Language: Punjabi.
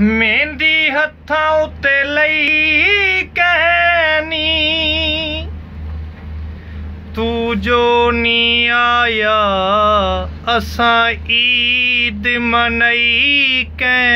ਮਹਿੰਦੀ ਹੱਥਾਂ ਉੱਤੇ ਲਈ ਕਹਿਨੀ ਤੂੰ ਜੋ ਨੀ ਆਇਆ ਅਸਾਂ ਈਦ ਮਨਈ ਕਹਿ